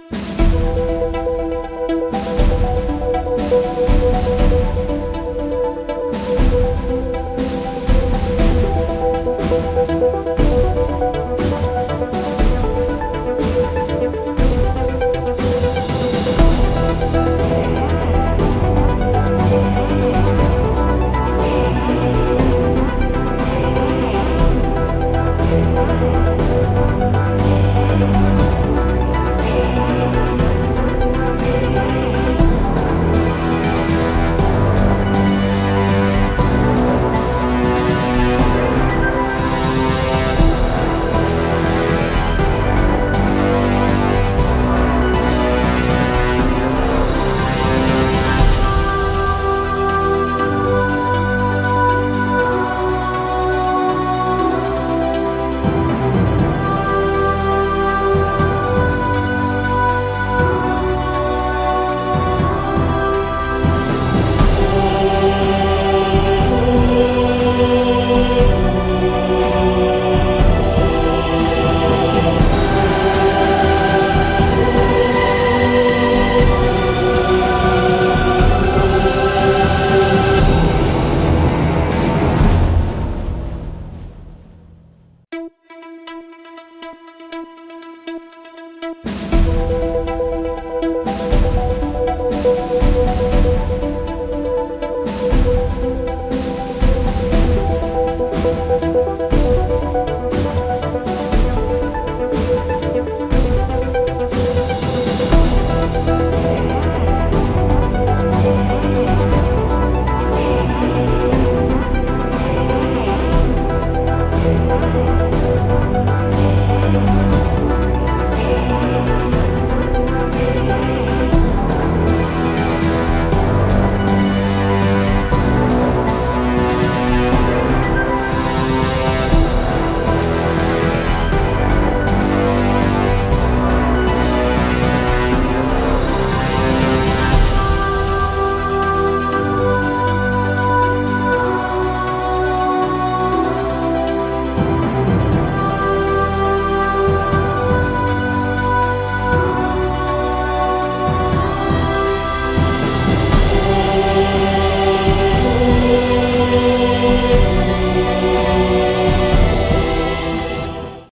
Música